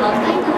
好，三个。